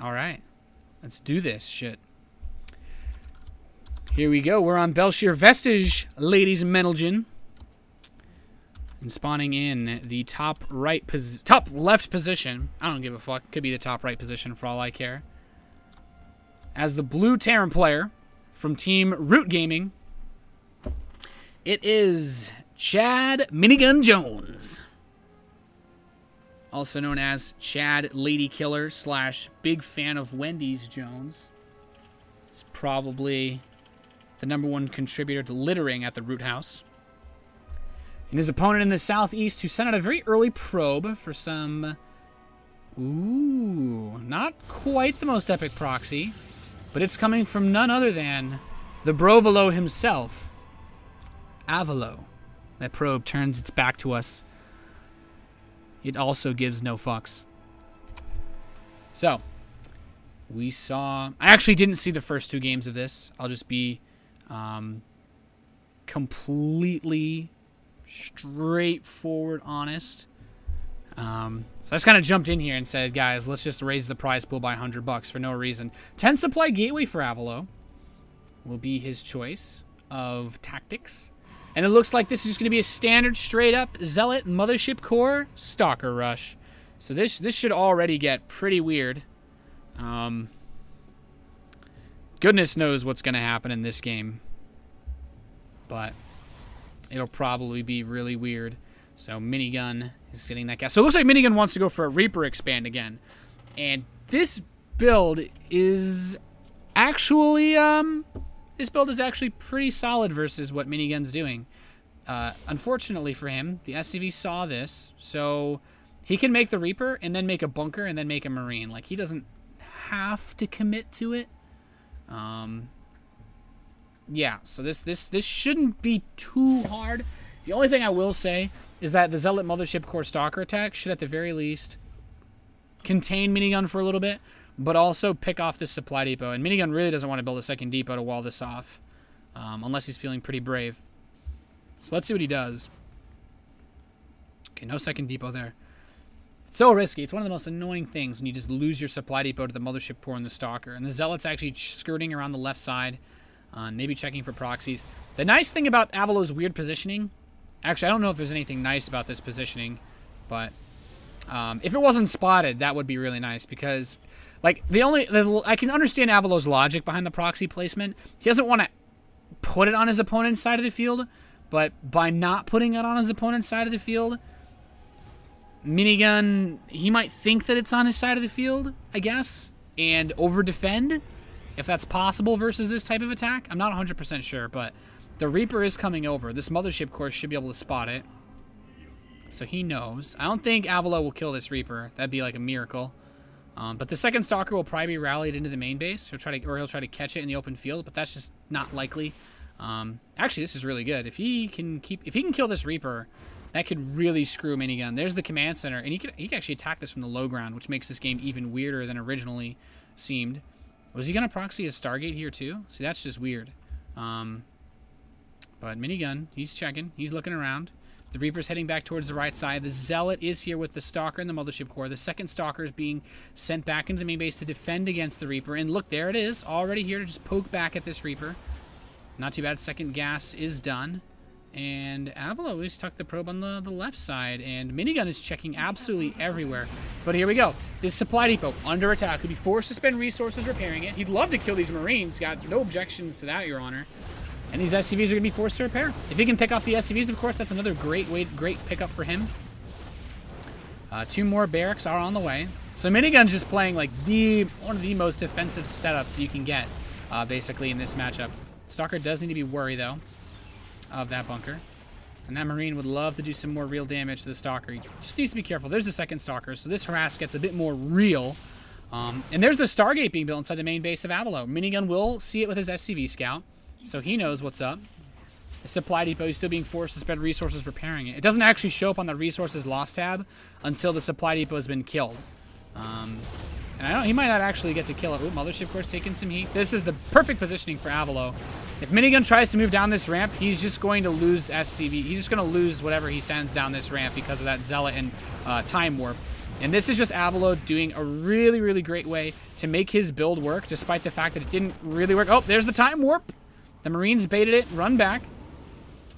All right. Let's do this shit. Here we go. We're on Belshir Vestige, ladies and gentlemen. And spawning in the top right pos top left position. I don't give a fuck. Could be the top right position for all I care. As the blue Terran player from Team Root Gaming, it is Chad Minigun Jones. Also known as Chad Lady Killer slash big fan of Wendy's Jones. It's probably the number one contributor to littering at the Root House. And his opponent in the southeast, who sent out a very early probe for some. Ooh, not quite the most epic proxy, but it's coming from none other than the Brovolo himself, Avilo. That probe turns its back to us. It also gives no fucks. So, we saw. I actually didn't see the first two games of this. I'll just be um, completely straightforward, honest. Um, so I just kind of jumped in here and said, guys, let's just raise the prize pool by 100 bucks for no reason. 10 supply gateway for Avilo will be his choice of tactics. And it looks like this is just going to be a standard straight up Zealot Mothership Core Stalker Rush. So this this should already get pretty weird. Um, goodness knows what's going to happen in this game. But it'll probably be really weird. So Minigun is sitting that gas. So it looks like Minigun wants to go for a Reaper expand again. And this build is actually, um, this build is actually pretty solid versus what Minigun's doing. Uh, unfortunately for him, the SCV saw this, so he can make the Reaper and then make a bunker and then make a Marine. Like, he doesn't have to commit to it. Um, yeah, so this this this shouldn't be too hard. The only thing I will say is that the Zealot Mothership Core Stalker attack should at the very least contain Minigun for a little bit, but also pick off this supply depot. And Minigun really doesn't want to build a second depot to wall this off, um, unless he's feeling pretty brave. So let's see what he does. Okay, no second depot there. It's so risky. It's one of the most annoying things when you just lose your supply depot to the Mothership and the Stalker. And the Zealot's actually skirting around the left side, uh, maybe checking for proxies. The nice thing about Avilo's weird positioning, actually, I don't know if there's anything nice about this positioning, but um, if it wasn't spotted, that would be really nice because, like, the only the, I can understand Avilo's logic behind the proxy placement. He doesn't want to put it on his opponent's side of the field, but by not putting it on his opponent's side of the field, minigun, he might think that it's on his side of the field, I guess, and over defend, if that's possible versus this type of attack. I'm not 100% sure, but the Reaper is coming over. This Mothership course should be able to spot it. So he knows. I don't think Avilo will kill this Reaper. That'd be like a miracle. Um, but the second Stalker will probably be rallied into the main base. He'll try to, or he'll try to catch it in the open field, but that's just not likely. Um, actually, this is really good. If he can keep, if he can kill this Reaper, that could really screw Minigun. There's the command center, and he could he could actually attack this from the low ground, which makes this game even weirder than originally seemed. Was he gonna proxy his Stargate here too? See, that's just weird. Um, but Minigun, he's checking, he's looking around. The Reaper's heading back towards the right side. The Zealot is here with the Stalker and the Mothership Core. The second Stalker is being sent back into the main base to defend against the Reaper. And look, there it is, already here to just poke back at this Reaper. Not too bad. Second gas is done. And Avilo is tucked the probe on the, the left side. And Minigun is checking absolutely everywhere. But here we go. This supply depot under attack. Could be forced to spend resources repairing it. He'd love to kill these Marines. Got no objections to that, Your Honor. And these SCVs are going to be forced to repair. If he can pick off the SCVs, of course, that's another great way, great pickup for him. Uh, two more barracks are on the way. So Minigun's just playing like the one of the most defensive setups you can get, uh, basically, in this matchup. Stalker does need to be wary, though, of that bunker. And that Marine would love to do some more real damage to the Stalker. He just needs to be careful. There's the second Stalker, so this harass gets a bit more real. Um, and there's the Stargate being built inside the main base of Avilo. Minigun will see it with his SCV scout. So he knows what's up. The supply depot is still being forced to spend resources repairing it. It doesn't actually show up on the resources lost tab until the supply depot has been killed. Um, and I don't, he might not actually get to kill it. Ooh, Mothership Core's taking some heat. This is the perfect positioning for Avilo. If Minigun tries to move down this ramp, he's just going to lose SCV. He's just going to lose whatever he sends down this ramp because of that Zealot and uh, Time Warp. And this is just Avilo doing a really, really great way to make his build work, despite the fact that it didn't really work. Oh, there's the time warp. The Marines baited it, run back.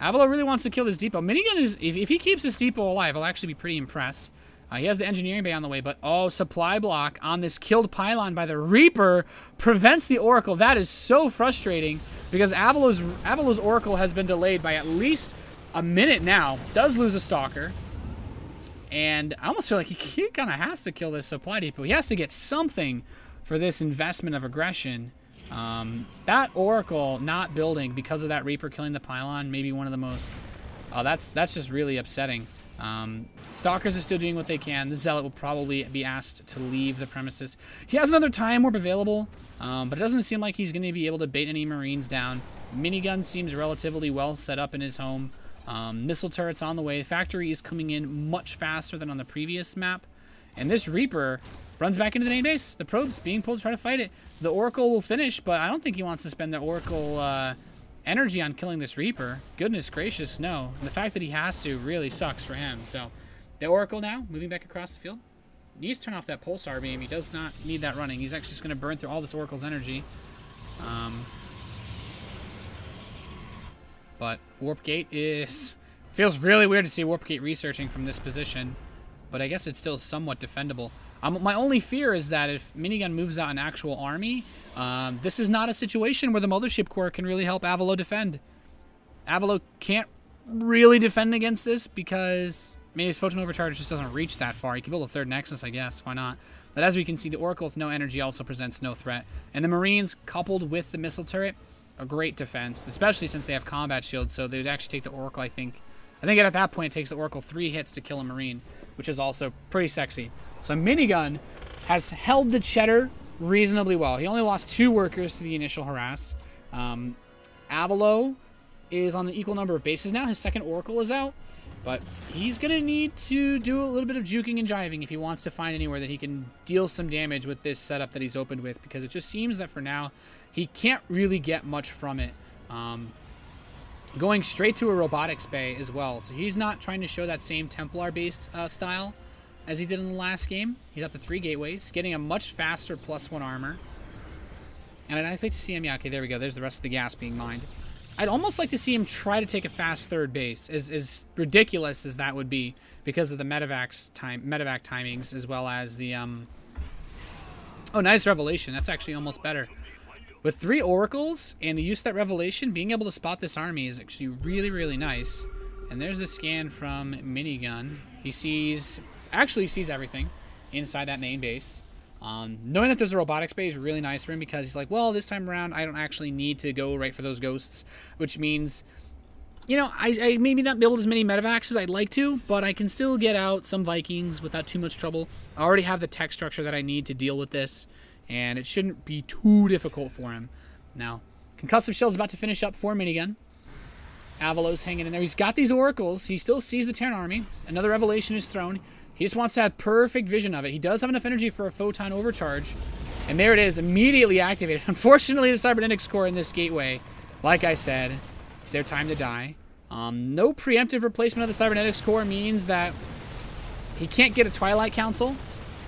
Avilo really wants to kill this depot. Minigun is, if, if he keeps this depot alive, I'll actually be pretty impressed. Uh, he has the engineering bay on the way, but oh, supply block on this killed pylon by the Reaper prevents the Oracle. That is so frustrating because Avilo's, Avilo's Oracle has been delayed by at least a minute now. Does lose a Stalker. And I almost feel like he, he kind of has to kill this supply depot. He has to get something for this investment of aggression. Um, that Oracle not building because of that Reaper killing the pylon, maybe one of the most... Oh, that's that's just really upsetting. Um, Stalkers are still doing what they can. The Zealot will probably be asked to leave the premises. He has another time warp available, um, but it doesn't seem like he's going to be able to bait any Marines down. Minigun seems relatively well set up in his home. Um, missile turrets on the way. Factory is coming in much faster than on the previous map. And this Reaper runs back into the main base. The probe's being pulled to try to fight it. The Oracle will finish, but I don't think he wants to spend the Oracle uh, energy on killing this Reaper. Goodness gracious, no. And the fact that he has to really sucks for him. So the Oracle now, moving back across the field. Needs to turn off that Pulsar beam. He does not need that running. He's actually just going to burn through all this Oracle's energy. Um, but Warp Gate is... Feels really weird to see Warp Gate researching from this position. But I guess it's still somewhat defendable. Um, my only fear is that if Minigun moves out an actual army, um, this is not a situation where the Mothership Core can really help Avilo defend. Avilo can't really defend against this because I mean, his Photon Overcharge just doesn't reach that far. He can build a third Nexus, I guess. Why not? But as we can see, the Oracle with no energy also presents no threat. And the Marines, coupled with the missile turret, a great defense, especially since they have combat shields, so they would actually take the Oracle, I think. I think at that point it takes the Oracle three hits to kill a Marine, which is also pretty sexy. So Minigun has held the cheddar reasonably well. He only lost two workers to the initial harass. Um, Avilo is on the equal number of bases now. His second Oracle is out. But he's going to need to do a little bit of juking and jiving if he wants to find anywhere that he can deal some damage with this setup that he's opened with. Because it just seems that for now, he can't really get much from it. Um, going straight to a robotics bay as well. So he's not trying to show that same Templar-based uh, style as he did in the last game. He's up to three gateways, getting a much faster plus one armor. And I'd like to see him, yeah, okay, there we go. There's the rest of the gas being mined. I'd almost like to see him try to take a fast third base, as, as ridiculous as that would be, because of the medivac time, medivac timings, as well as the, um... Oh, nice revelation. That's actually almost better. With three oracles and the use of that revelation, being able to spot this army is actually really, really nice. And there's the scan from Minigun. He sees, actually sees everything inside that main base. Um, knowing that there's a robotics bay is really nice for him because he's like, well, this time around, I don't actually need to go right for those ghosts, which means, you know, I, I maybe not build as many medivacs as I'd like to, but I can still get out some Vikings without too much trouble. I already have the tech structure that I need to deal with this and it shouldn't be too difficult for him. Now, Concussive Shell's about to finish up for Minigun. Avilo's hanging in there. He's got these oracles. He still sees the Terran army. Another revelation is thrown. He just wants to have perfect vision of it. He does have enough energy for a photon overcharge. And there it is, immediately activated. Unfortunately, the Cybernetics Core in this gateway, like I said, it's their time to die. Um, no preemptive replacement of the Cybernetics Core means that he can't get a Twilight Council.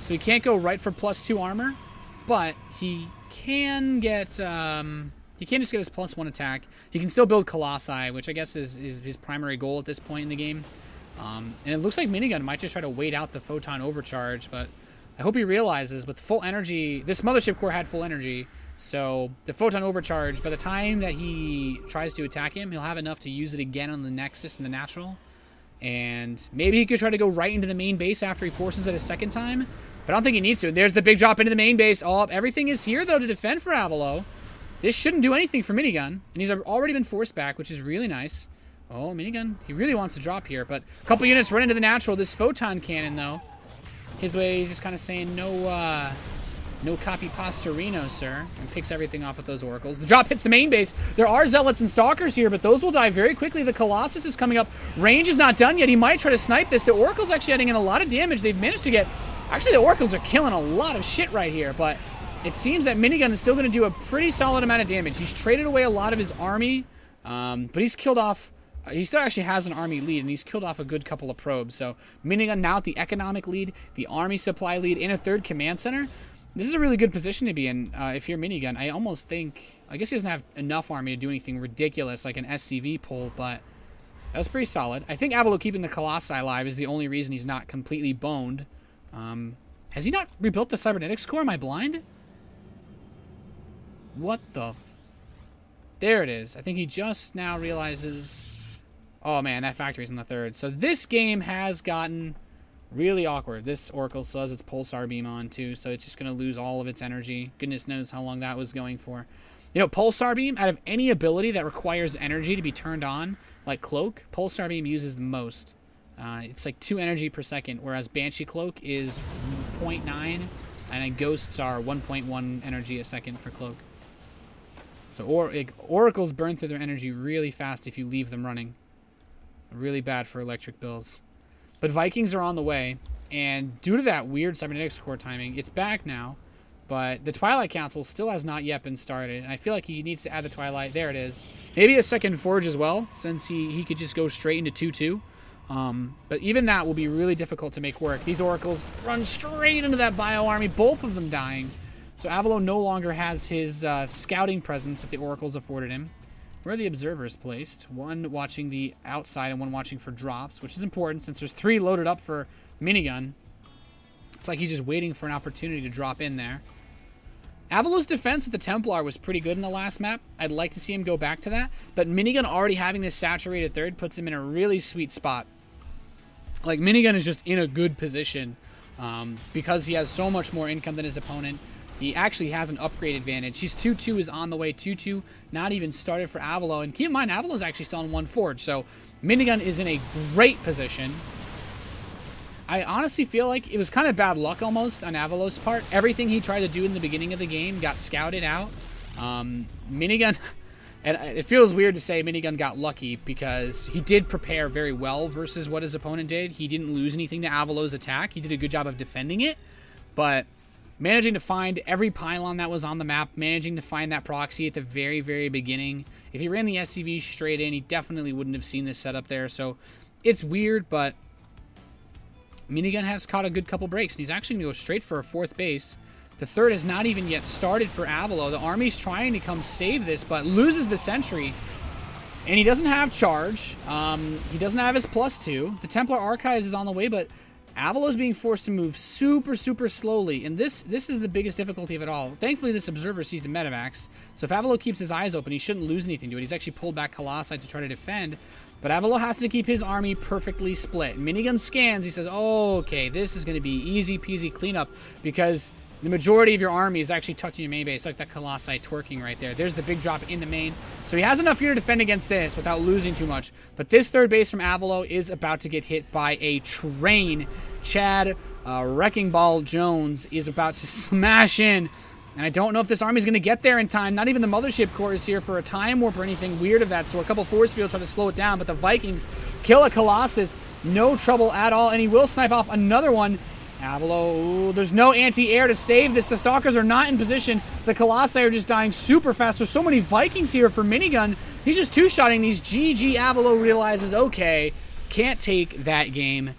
So he can't go right for plus two armor. But he can get, um, he can't just get his plus one attack. He can still build Colossi, which I guess is, is his primary goal at this point in the game. Um, and it looks like Minigun might just try to wait out the Photon Overcharge, but I hope he realizes with full energy, this Mothership Core had full energy, so the Photon Overcharge, by the time that he tries to attack him, he'll have enough to use it again on the Nexus and the Natural. And maybe he could try to go right into the main base after he forces it a second time, but I don't think he needs to. There's the big drop into the main base. Oh, everything is here, though, to defend for Avilo. This shouldn't do anything for Minigun. And he's already been forced back, which is really nice. Oh, Minigun. He really wants to drop here. But a couple units run into the natural. This Photon Cannon, though. His way, he's just kind of saying, no, uh, no copy pastorino, sir. And picks everything off with those oracles. The drop hits the main base. There are zealots and stalkers here, but those will die very quickly. The Colossus is coming up. Range is not done yet. He might try to snipe this. The oracle's actually adding in a lot of damage. They've managed to get Actually, the Oracles are killing a lot of shit right here, but it seems that Minigun is still going to do a pretty solid amount of damage. He's traded away a lot of his army, um, but he's killed off he still actually has an army lead, and he's killed off a good couple of probes. So Minigun now at the economic lead, the army supply lead, and a third command center. This is a really good position to be in uh, if you're Minigun. I almost think, I guess he doesn't have enough army to do anything ridiculous like an SCV pull, but that's pretty solid. I think Avilo keeping the Colossi alive is the only reason he's not completely boned. Um, has he not rebuilt the cybernetics core? Am I blind? What the? There it is. I think he just now realizes... Oh man, that factory's in the third. So this game has gotten really awkward. This Oracle still has its Pulsar beam on too, so it's just going to lose all of its energy. Goodness knows how long that was going for. You know, Pulsar beam, out of any ability that requires energy to be turned on, like Cloak, Pulsar beam uses the most. Uh, it's like 2 energy per second, whereas Banshee Cloak is 0.9, and then Ghosts are 1.1 energy a second for Cloak. So or, Oracles burn through their energy really fast if you leave them running. Really bad for electric bills. But Vikings are on the way, and due to that weird cybernetics core timing, it's back now. But the Twilight Council still has not yet been started, and I feel like he needs to add the Twilight. There it is. Maybe a second Forge as well, since he, he could just go straight into 2-2. Um, but even that will be really difficult to make work. These Oracles run straight into that Bio Army, both of them dying. So Avilo no longer has his uh, scouting presence that the Oracles afforded him. Where are the observers placed? One watching the outside and one watching for drops, which is important since there's three loaded up for minigun. It's like he's just waiting for an opportunity to drop in there. Avilo's defense with the Templar was pretty good in the last map. I'd like to see him go back to that. But Minigun already having this saturated third puts him in a really sweet spot. Like, Minigun is just in a good position um, because he has so much more income than his opponent. He actually has an upgrade advantage. He's 2-2 is on the way. 2-2 not even started for Avilo. And keep in mind, Avilo's actually still on one forge. So Minigun is in a great position. I honestly feel like it was kind of bad luck almost on Avilo's part. Everything he tried to do in the beginning of the game got scouted out. Um, Minigun, and it feels weird to say Minigun got lucky because he did prepare very well versus what his opponent did. He didn't lose anything to Avilo's attack. He did a good job of defending it, but managing to find every pylon that was on the map, managing to find that proxy at the very, very beginning. If he ran the SCV straight in, he definitely wouldn't have seen this setup there. So it's weird, but Minigun has caught a good couple breaks, and he's actually going to go straight for a fourth base. The third has not even yet started for Avilo. The army's trying to come save this, but loses the sentry. And he doesn't have charge. Um, he doesn't have his plus two. The Templar Archives is on the way, but is being forced to move super, super slowly, and this this is the biggest difficulty of it all. Thankfully, this Observer sees the Medivacs, so if Avilo keeps his eyes open, he shouldn't lose anything to it. He's actually pulled back Colossi to try to defend, but Avilo has to keep his army perfectly split. Minigun scans, he says, oh, okay, this is going to be easy peasy cleanup, because the majority of your army is actually tucked in your main base, like that Colossi twerking right there. There's the big drop in the main. So he has enough here to defend against this without losing too much. But this third base from Avilo is about to get hit by a train. Chad uh, Wrecking Ball Jones is about to smash in. And I don't know if this army is going to get there in time. Not even the Mothership Core is here for a time warp or anything weird of that sort. A couple force fields try to slow it down, but the Vikings kill a Colossus. No trouble at all, and he will snipe off another one Avilo, ooh, there's no anti-air to save this. The Stalkers are not in position. The Colossi are just dying super fast. There's so many Vikings here for Minigun. He's just two-shotting these. GG Avilo realizes, okay, can't take that game.